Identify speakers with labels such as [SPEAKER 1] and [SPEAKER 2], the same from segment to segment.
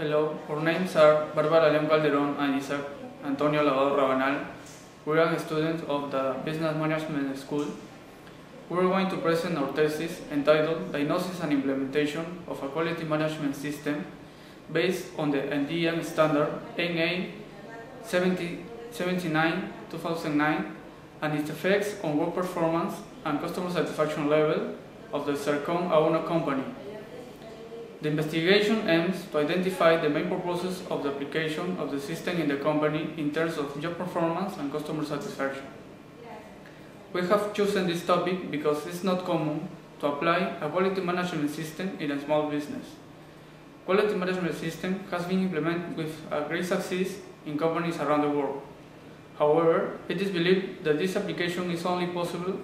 [SPEAKER 1] Hello, our names are Barbara León Calderón and Isaac Antonio Lavado Rabanal. We are students of the Business Management School. We are going to present our thesis entitled Diagnosis and Implementation of a Quality Management System based on the NDM standard NA 79-2009 and its effects on work performance and customer satisfaction level of the Sercon A1 company. The investigation aims to identify the main purposes of the application of the system in the company in terms of job performance and customer satisfaction. We have chosen this topic because it's not common to apply a quality management system in a small business. Quality management system has been implemented with great success in companies around the world. However, it is believed that this application is only possible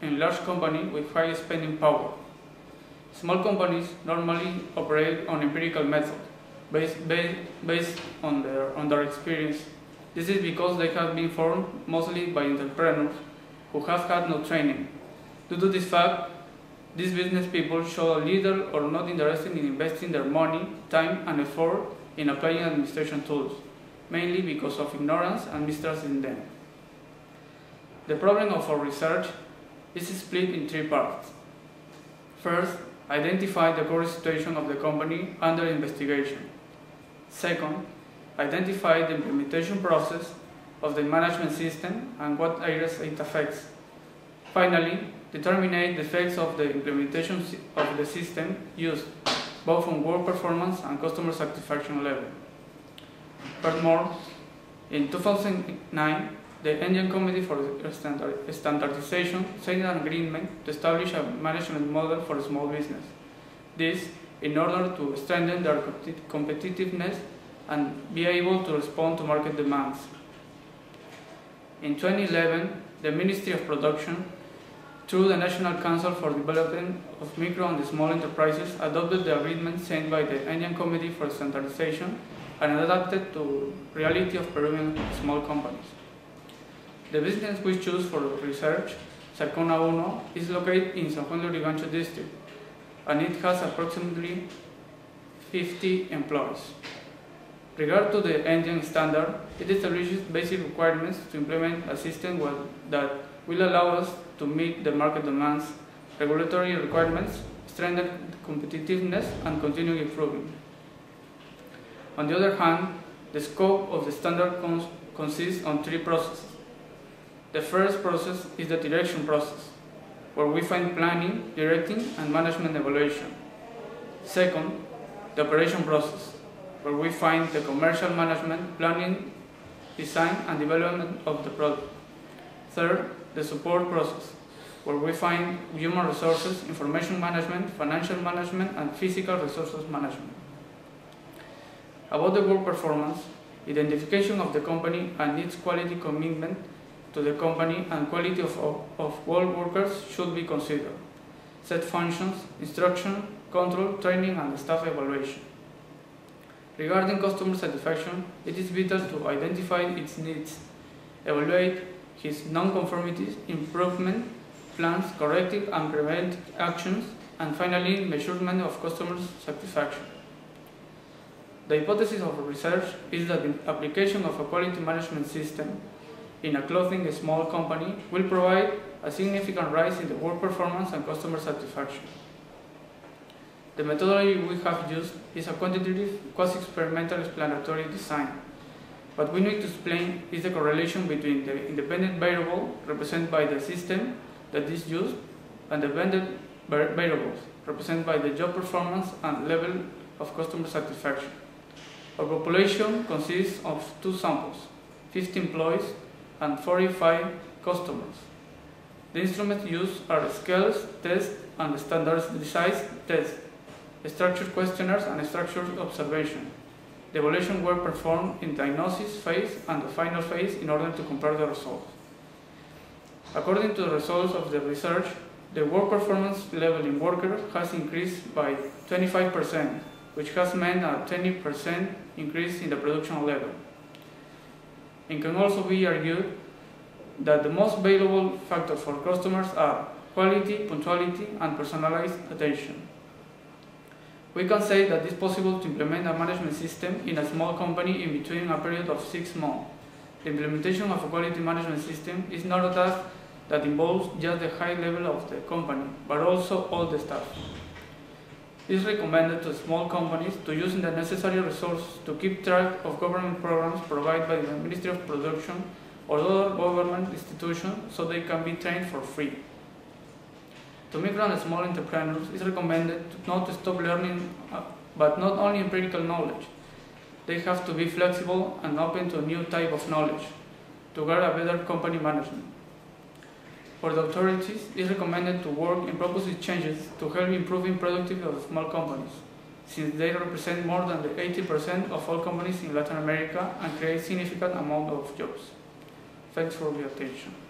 [SPEAKER 1] in large companies with high spending power. Small companies normally operate on empirical methods based, based, based on, their, on their experience. This is because they have been formed mostly by entrepreneurs who have had no training. Due to this fact, these business people show little or not interested in investing their money, time, and effort in applying administration tools, mainly because of ignorance and mistrust in them. The problem of our research is split in three parts. First, identify the current situation of the company under investigation. Second, identify the implementation process of the management system and what areas it affects. Finally, determine the effects of the implementation of the system used, both on work performance and customer satisfaction level. Furthermore, in 2009, the Andean Committee for Standardization signed an agreement to establish a management model for small business. This in order to strengthen their competitiveness and be able to respond to market demands. In 2011, the Ministry of Production, through the National Council for Development of Micro and Small Enterprises, adopted the agreement signed by the Andean Committee for Standardization and adapted to reality of Peruvian small companies. The business we choose for research, Sercon A1, is located in San Juan de Lurigancho district, and it has approximately 50 employees. Regard to the Andean standard, it establishes basic requirements to implement a system that will allow us to meet the market demands, regulatory requirements, strengthen competitiveness, and continue improving. On the other hand, the scope of the standard cons consists on three processes. The first process is the direction process, where we find planning, directing, and management evaluation. Second, the operation process, where we find the commercial management, planning, design, and development of the product. Third, the support process, where we find human resources, information management, financial management, and physical resources management. About the work performance, identification of the company and its quality commitment to the company and quality of, of, all workers should be considered. Set functions, instruction, control, training, and staff evaluation. Regarding customer satisfaction, it is vital to identify its needs, evaluate his non-conformities, improvement plans, corrective and preventive actions, and finally, measurement of customer satisfaction. The hypothesis of research is that the application of a quality management system in a clothing small company will provide a significant rise in the work performance and customer satisfaction. The methodology we have used is a quantitative, quasi-experimental explanatory design. What we need to explain is the correlation between the independent variable represented by the system that is used and the dependent variables represented by the job performance and level of customer satisfaction. Our population consists of two samples, 50 employees and 45 customers. The instruments used are scales, tests, and standardized tests, structured questionnaires, and structured observation. The evaluation were performed in diagnosis phase and the final phase in order to compare the results. According to the results of the research, the work performance level in workers has increased by 25%, which has meant a 20% increase in the production level. It can also be argued that the most valuable factors for customers are quality, punctuality, and personalized attention. We can say that it's possible to implement a management system in a small company in between a period of six months. The implementation of a quality management system is not a task that involves just the high level of the company, but also all the staff. It is recommended to small companies to use the necessary resources to keep track of government programs provided by the Ministry of Production or other government institutions so they can be trained for free. To micro and small entrepreneurs, it's recommended not to stop learning, uh, but not only empirical knowledge. They have to be flexible and open to new type of knowledge to get a better company management. For the authorities, it's recommended to work in proposed changes to help improving productivity of small companies, since they represent more than the 80% of all companies in Latin America and create significant amount of jobs. Thanks for your attention.